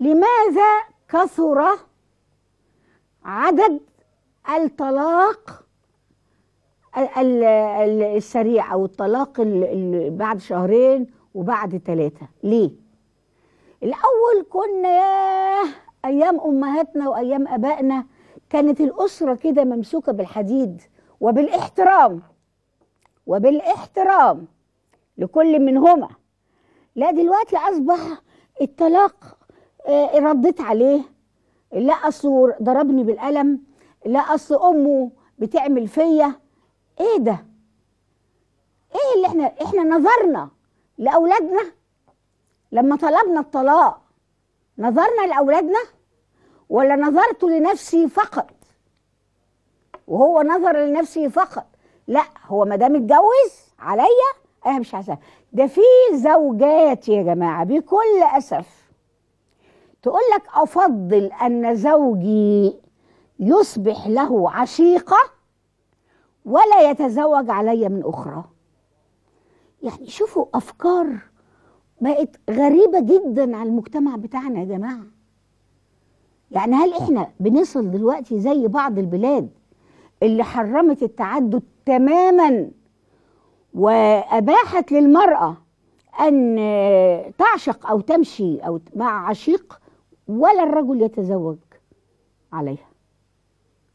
لماذا كثر عدد الطلاق ال- ال- ال- السريع أو الطلاق ال- ال- بعد شهرين وبعد ثلاثة؟ ليه؟ الأول كنا ياه أيام أمهاتنا وأيام آبائنا كانت الأسرة كده ممسوكة بالحديد وبالإحترام وبالإحترام لكل منهما. لا دلوقتي أصبح الطلاق رديت عليه. لا اصله ضربني بالقلم لا أصل أمه بتعمل فيا. إيه ده؟ إيه اللي إحنا إحنا نظرنا لأولادنا؟ لما طلبنا الطلاق نظرنا لأولادنا ولا نظرت لنفسي فقط؟ وهو نظر لنفسه فقط. لا هو ما دام اتجوز عليا أنا مش عايزاه ده في زوجات يا جماعة بكل أسف تقول لك أفضل أن زوجي يصبح له عشيقة ولا يتزوج علي من أخرى. يعني شوفوا أفكار بقت غريبة جدا على المجتمع بتاعنا يا جماعة. يعني هل إحنا بنصل دلوقتي زي بعض البلاد اللي حرمت التعدد تماما وأباحت للمرأة أن تعشق أو تمشي أو مع عشيق ولا الرجل يتزوج عليها.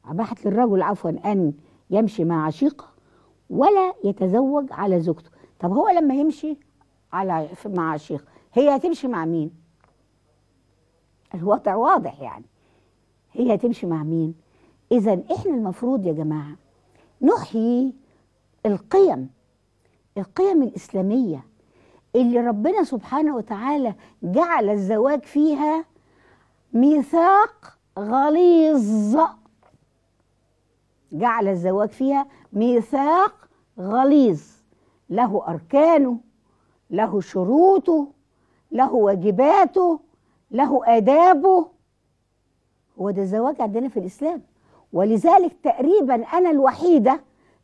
أباحت للرجل عفوا أن يمشي مع عشيقة ولا يتزوج على زوجته. طب هو لما يمشي على مع عشيق هي هتمشي مع مين؟ الوضع واضح يعني. هي هتمشي مع مين؟ اذا إحنا المفروض يا جماعة نحيي القيم القيم الإسلامية اللي ربنا سبحانه وتعالى جعل الزواج فيها ميثاق غليظ. جعل الزواج فيها ميثاق غليظ. له أركانه له شروطه له واجباته له آدابه. هو ده الزواج عندنا في الإسلام. ولذلك تقريبا أنا الوحيدة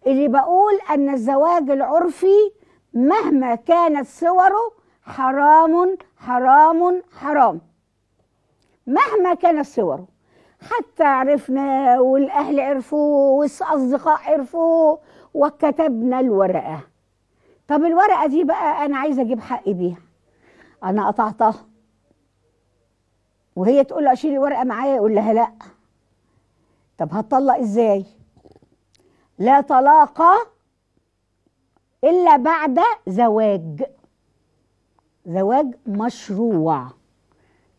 اللي بقول أن الزواج العرفي مهما كانت صوره حرام حرام حرام. مهما كانت صوره. حتى عرفنا والأهل عرفوه والأصدقاء عرفوه وكتبنا الورقة. طب الورقة دي بقى أنا عايزة أجيب حقي بيها. أنا قطعتها. وهي تقول له أشيل الورقة معايا؟ يقول لها لأ. طب هتطلق إزاي؟ لا طلاق إلا بعد زواج. زواج مشروع.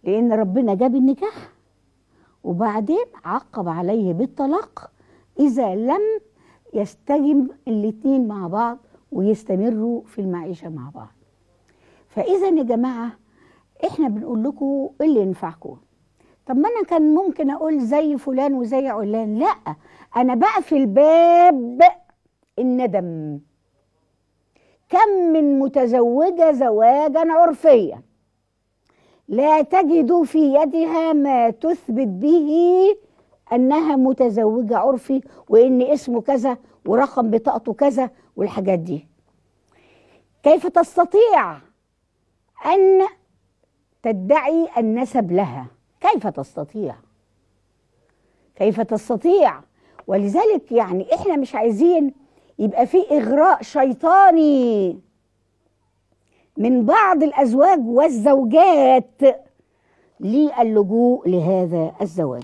لأن ربنا جاب النكاح. وبعدين عقب عليه بالطلاق إذا لم يستجم الاتنين مع بعض ويستمروا في المعيشة مع بعض. فإذا يا جماعة إحنا بنقول لكم اللي ينفعكم. طب ما أنا كان ممكن أقول زي فلان وزي علان؟ لأ أنا بقفل باب الندم. كم من متزوجة زواجا عرفيا. لا تجد في يدها ما تثبت به أنها متزوجة عرفي وإن اسمه كذا ورقم بطاقته كذا والحاجات دي. كيف تستطيع أن تدعي النسب لها؟ كيف تستطيع؟ كيف تستطيع؟ ولذلك يعني إحنا مش عايزين يبقى في إغراء شيطاني. من بعض الأزواج والزوجات للجوء لهذا الزواج.